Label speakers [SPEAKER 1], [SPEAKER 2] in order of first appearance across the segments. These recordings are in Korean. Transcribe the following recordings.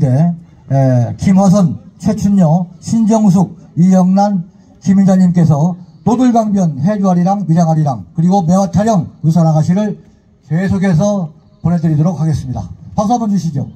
[SPEAKER 1] 네, 에, 김화선, 최춘여, 신정숙, 이영란, 김인자님께서 노들강변 해주아리랑 미량아리랑 그리고 매화타령 의사나가시를 계속해서 보내드리도록 하겠습니다. 박수 한번 주시죠.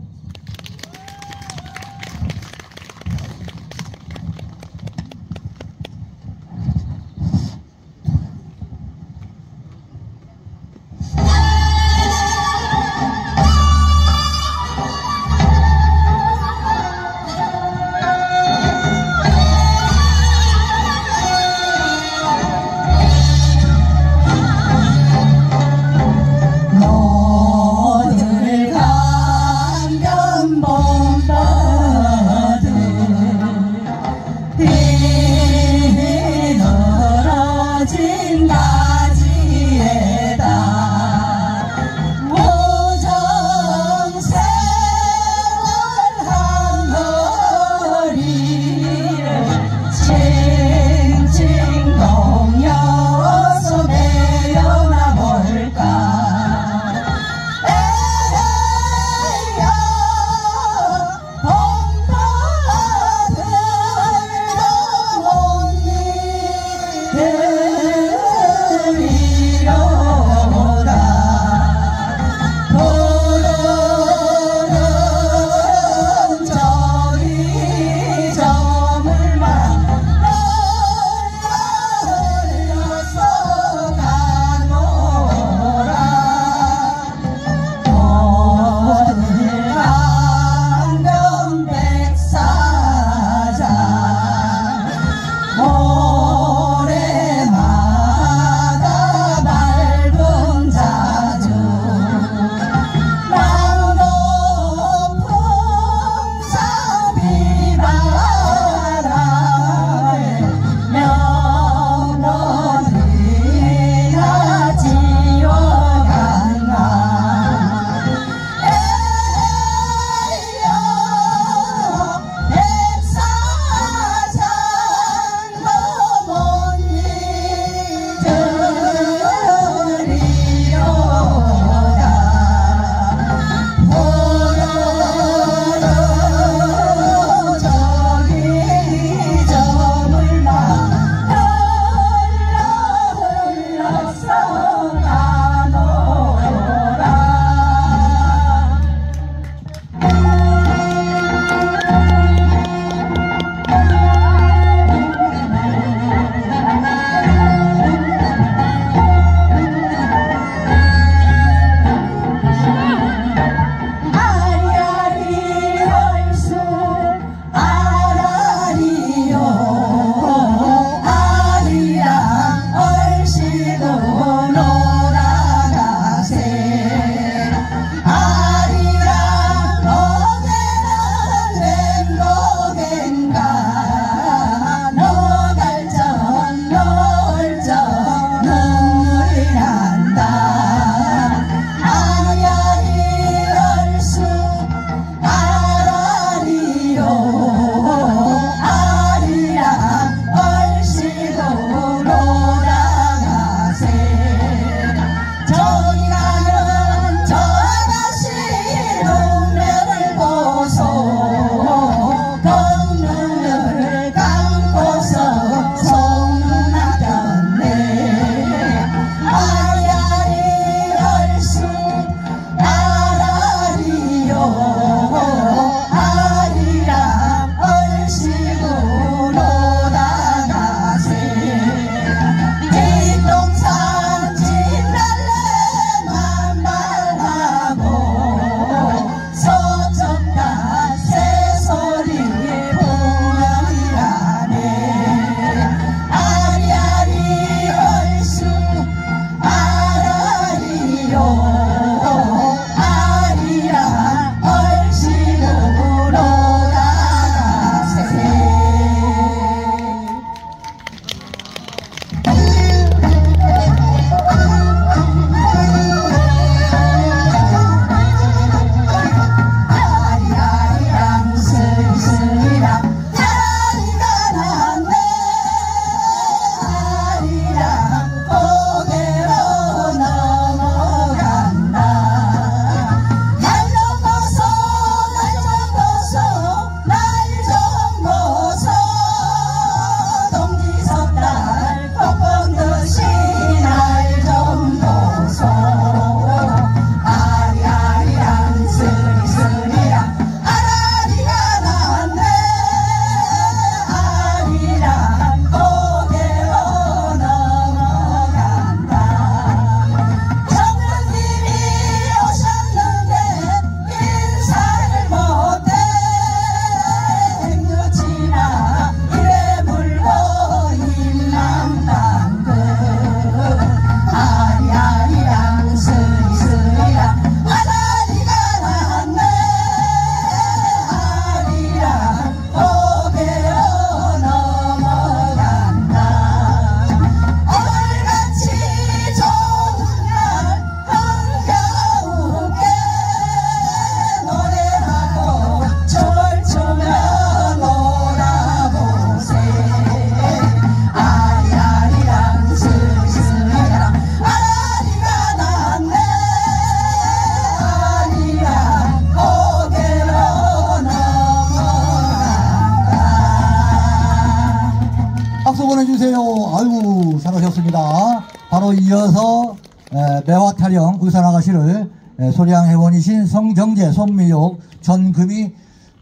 [SPEAKER 1] 바로 이어서 에, 매화 타령 의사 나가시를 에, 소량 회원이신 성정재, 손미옥, 전금희,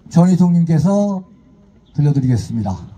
[SPEAKER 1] 전희숙님께서 들려드리겠습니다.